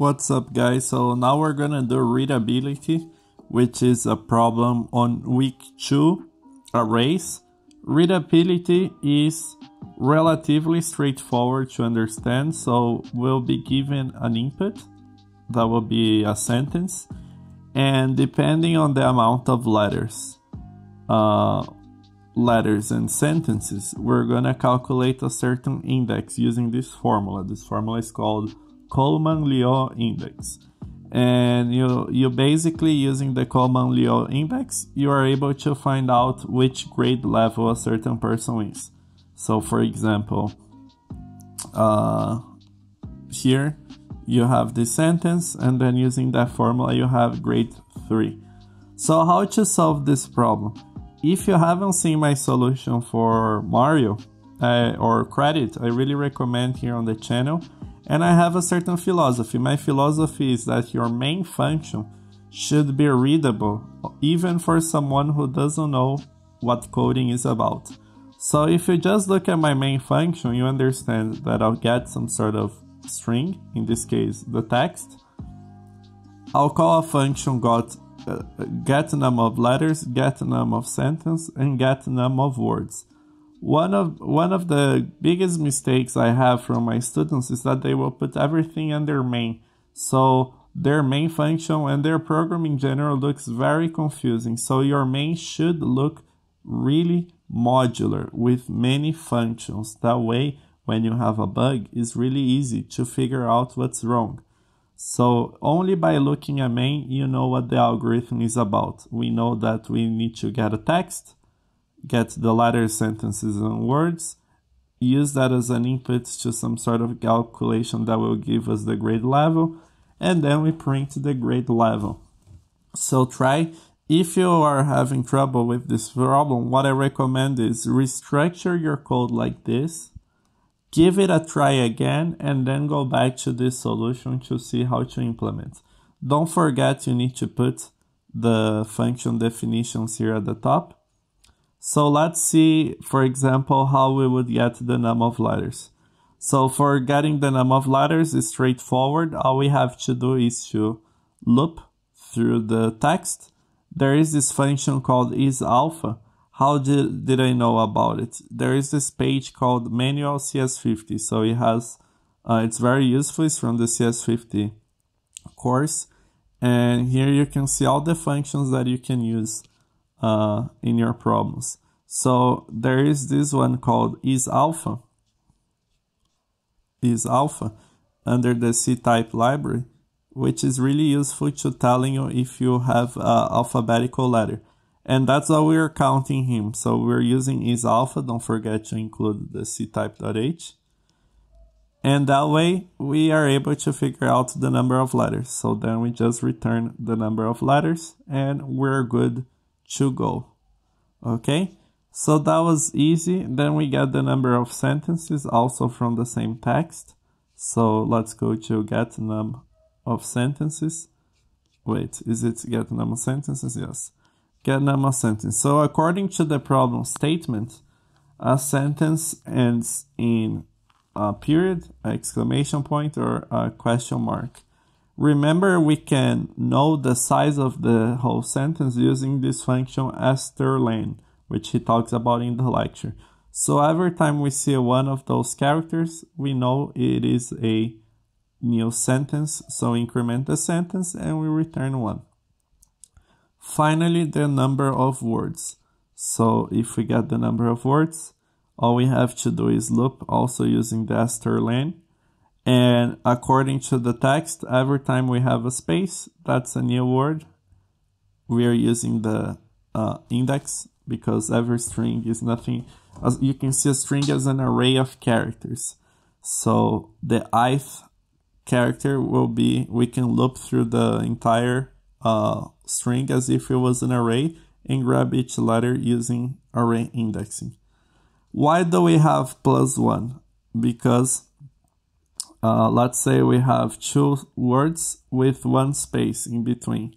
What's up guys? So now we're gonna do readability, which is a problem on week 2 arrays. Readability is relatively straightforward to understand, so we'll be given an input that will be a sentence, and depending on the amount of letters, uh, letters and sentences, we're gonna calculate a certain index using this formula. This formula is called Coleman-Liau index. And you you basically using the Coleman-Liau index, you are able to find out which grade level a certain person is. So for example, uh, here you have this sentence and then using that formula you have grade 3. So how to solve this problem? If you haven't seen my solution for Mario uh, or credit, I really recommend here on the channel. And I have a certain philosophy. My philosophy is that your main function should be readable, even for someone who doesn't know what coding is about. So if you just look at my main function, you understand that I'll get some sort of string, in this case the text. I'll call a function got uh, get num of letters, get num of sentence, and get num of words. One of one of the biggest mistakes I have from my students is that they will put everything under main. So their main function and their program in general looks very confusing. So your main should look really modular with many functions. That way, when you have a bug, it's really easy to figure out what's wrong. So only by looking at main, you know what the algorithm is about. We know that we need to get a text, get the letters, sentences, and words, use that as an input to some sort of calculation that will give us the grade level, and then we print the grade level. So try, if you are having trouble with this problem, what I recommend is restructure your code like this give it a try again and then go back to this solution to see how to implement. Don't forget you need to put the function definitions here at the top. So let's see, for example, how we would get the num of letters. So for getting the num of letters is straightforward. All we have to do is to loop through the text. There is this function called isAlpha how did, did I know about it? There is this page called Manual CS50. So it has, uh, it's very useful. It's from the CS50 course. And here you can see all the functions that you can use uh, in your problems. So there is this one called isAlpha. Is alpha under the C-type library, which is really useful to telling you if you have a alphabetical letter and that's how we're counting him. So we're using isAlpha. Don't forget to include the ctype.h. And that way we are able to figure out the number of letters. So then we just return the number of letters and we're good to go. Okay. So that was easy. Then we get the number of sentences also from the same text. So let's go to get num of sentences. Wait, is it get num of sentences? Yes get num of sentences. So according to the problem statement, a sentence ends in a period, exclamation point, or a question mark. Remember, we can know the size of the whole sentence using this function strlen, which he talks about in the lecture. So every time we see one of those characters, we know it is a new sentence. So increment the sentence and we return one. Finally, the number of words. So if we get the number of words, all we have to do is loop also using the strlen. And according to the text, every time we have a space, that's a new word. We are using the uh, index because every string is nothing. As you can see, a string is an array of characters. So the ith character will be, we can loop through the entire uh, string as if it was an array and grab each letter using array indexing. Why do we have plus one? Because uh, let's say we have two words with one space in between.